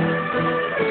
Música